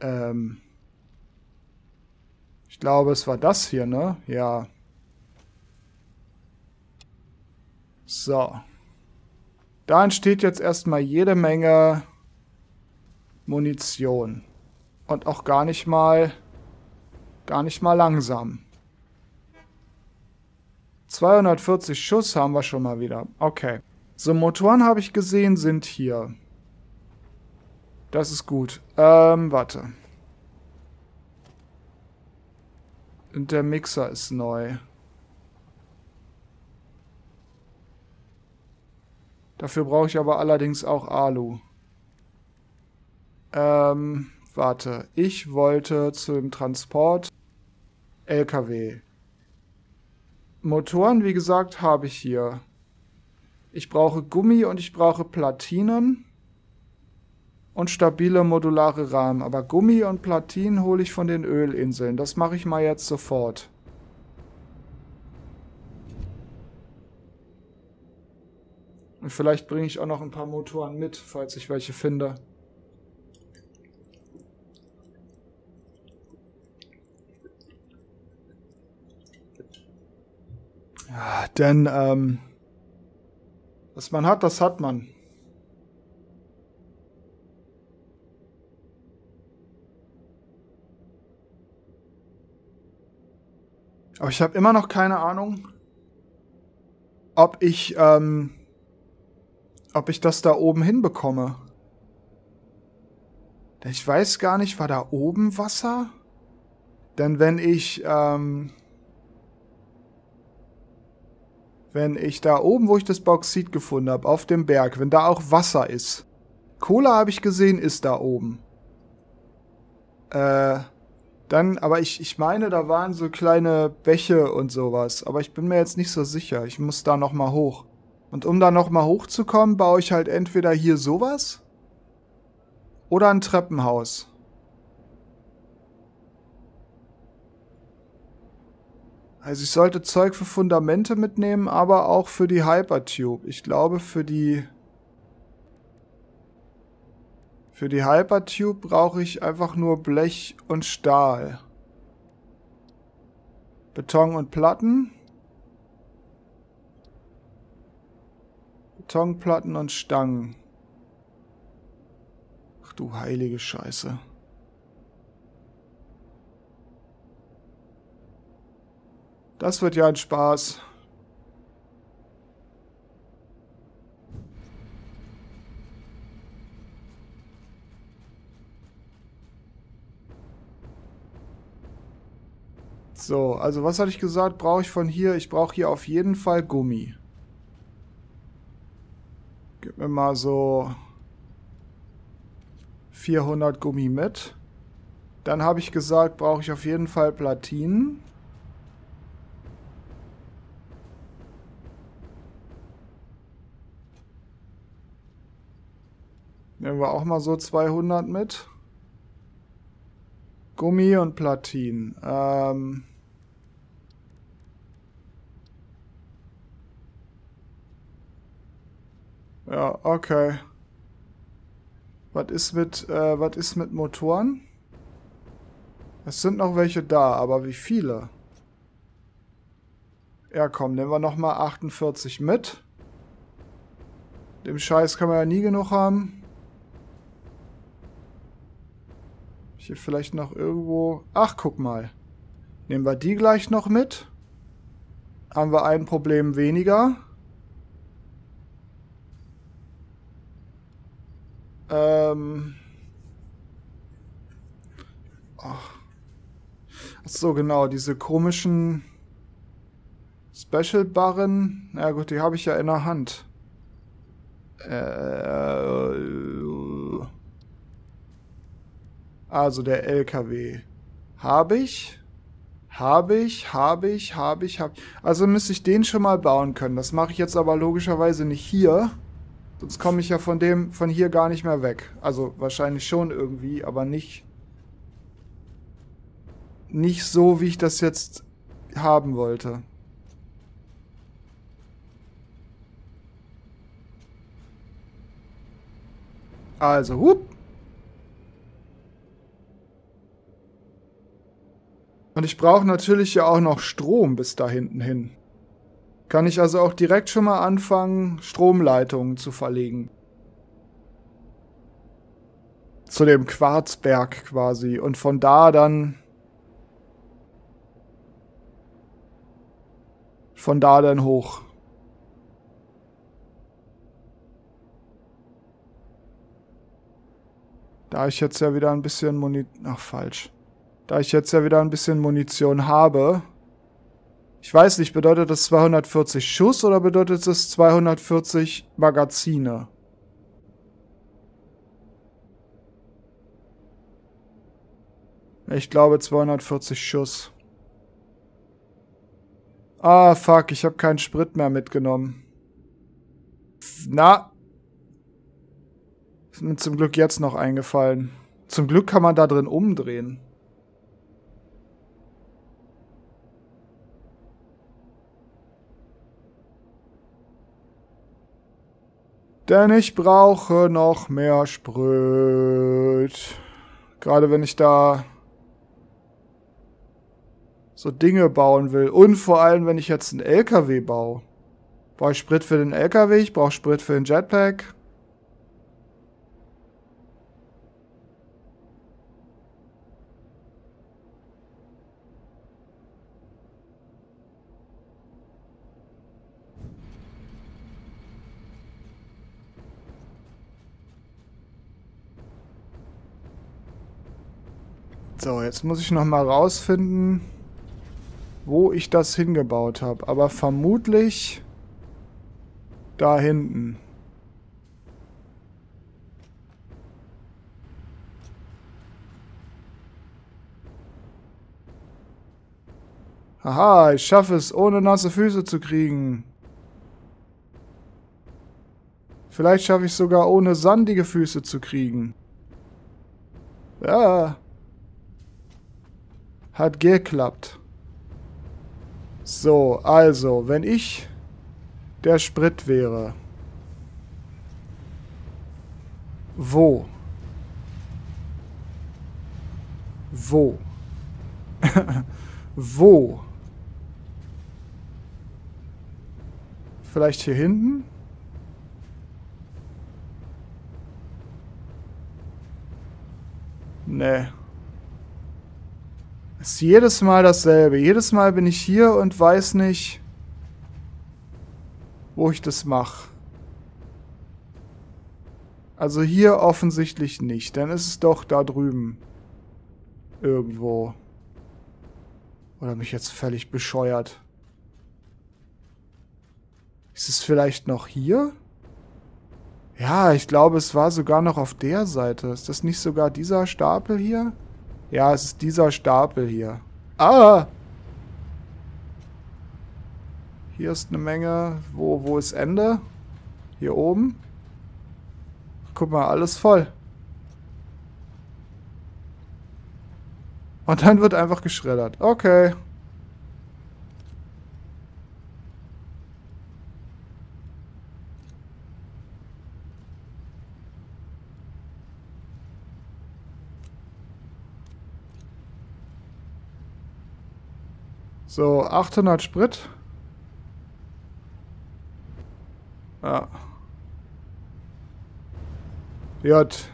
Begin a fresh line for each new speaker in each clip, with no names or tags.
Ähm. Ich glaube, es war das hier, ne? Ja. So. Da entsteht jetzt erstmal jede Menge Munition. Und auch gar nicht mal, gar nicht mal langsam. 240 Schuss haben wir schon mal wieder. Okay. So, Motoren habe ich gesehen, sind hier. Das ist gut. Ähm, warte. Und der Mixer ist neu. Dafür brauche ich aber allerdings auch Alu. Ähm, warte. Ich wollte zum Transport LKW. Motoren, wie gesagt, habe ich hier. Ich brauche Gummi und ich brauche Platinen und stabile modulare Rahmen. Aber Gummi und Platinen hole ich von den Ölinseln. Das mache ich mal jetzt sofort. Und vielleicht bringe ich auch noch ein paar Motoren mit, falls ich welche finde. Ja, denn, ähm, was man hat, das hat man. Aber ich habe immer noch keine Ahnung, ob ich ähm, ob ich das da oben hinbekomme. Ich weiß gar nicht, war da oben Wasser? Denn wenn ich, ähm, wenn ich da oben, wo ich das Bauxit gefunden habe, auf dem Berg, wenn da auch Wasser ist. Kohle habe ich gesehen, ist da oben. Äh, dann, aber ich, ich meine, da waren so kleine Bäche und sowas. Aber ich bin mir jetzt nicht so sicher. Ich muss da nochmal hoch. Und um da nochmal hochzukommen, baue ich halt entweder hier sowas oder ein Treppenhaus. Also ich sollte Zeug für Fundamente mitnehmen, aber auch für die Hypertube. Ich glaube für die... Für die Hypertube brauche ich einfach nur Blech und Stahl. Beton und Platten. Betonplatten und Stangen. Ach du heilige Scheiße. Das wird ja ein Spaß. So, also was hatte ich gesagt? Brauche ich von hier? Ich brauche hier auf jeden Fall Gummi. Gib mir mal so 400 Gummi mit. Dann habe ich gesagt, brauche ich auf jeden Fall Platinen. Nehmen wir auch mal so 200 mit. Gummi und Platin. Ähm... Ja, okay. Was ist mit, äh, was ist mit Motoren? Es sind noch welche da, aber wie viele? Ja, komm, nehmen wir nochmal 48 mit. Dem Scheiß kann man ja nie genug haben. Hier vielleicht noch irgendwo... Ach, guck mal. Nehmen wir die gleich noch mit. Haben wir ein Problem weniger. Ähm. Ach. so, genau, diese komischen Special-Barren. Na gut, die habe ich ja in der Hand. Äh, also der LKW. Habe ich? Habe ich, habe ich, habe ich, habe ich. Also müsste ich den schon mal bauen können. Das mache ich jetzt aber logischerweise nicht hier. Sonst komme ich ja von dem, von hier gar nicht mehr weg. Also wahrscheinlich schon irgendwie, aber nicht, nicht so, wie ich das jetzt haben wollte. Also, hup. Und ich brauche natürlich ja auch noch Strom bis da hinten hin. Kann ich also auch direkt schon mal anfangen, Stromleitungen zu verlegen. Zu dem Quarzberg quasi. Und von da dann... Von da dann hoch. Da ich jetzt ja wieder ein bisschen Munition... Ach, falsch. Da ich jetzt ja wieder ein bisschen Munition habe. Ich weiß nicht, bedeutet das 240 Schuss oder bedeutet das 240 Magazine? Ich glaube 240 Schuss. Ah, fuck, ich habe keinen Sprit mehr mitgenommen. Na. Ist mir zum Glück jetzt noch eingefallen. Zum Glück kann man da drin umdrehen. Denn ich brauche noch mehr Sprit. Gerade wenn ich da so Dinge bauen will. Und vor allem, wenn ich jetzt einen LKW baue. Brauche ich Sprit für den LKW, ich brauche Sprit für den Jetpack. So, jetzt muss ich noch mal rausfinden, wo ich das hingebaut habe. Aber vermutlich da hinten. Aha, ich schaffe es, ohne nasse Füße zu kriegen. Vielleicht schaffe ich es sogar, ohne sandige Füße zu kriegen. Ja. Hat geklappt. So, also, wenn ich der Sprit wäre. Wo? Wo? Wo? Vielleicht hier hinten? Nee. Ist jedes Mal dasselbe. Jedes Mal bin ich hier und weiß nicht, wo ich das mache. Also hier offensichtlich nicht. Dann ist es doch da drüben. Irgendwo. Oder mich jetzt völlig bescheuert. Ist es vielleicht noch hier? Ja, ich glaube, es war sogar noch auf der Seite. Ist das nicht sogar dieser Stapel hier? Ja, es ist dieser Stapel hier. Ah! Hier ist eine Menge. Wo, wo ist Ende? Hier oben. Guck mal, alles voll. Und dann wird einfach geschreddert. Okay. So, 800 Sprit. Ja. J.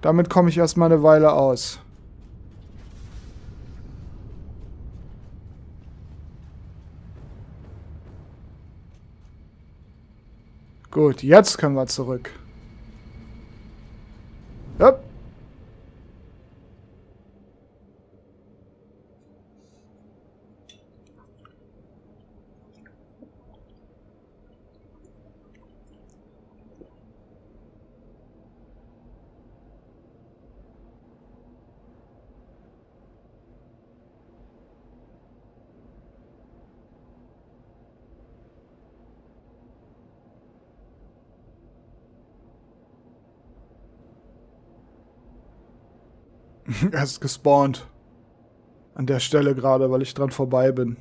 Damit komme ich erstmal eine Weile aus. Gut, jetzt können wir zurück. Yep. Er ist gespawnt. An der Stelle gerade, weil ich dran vorbei bin.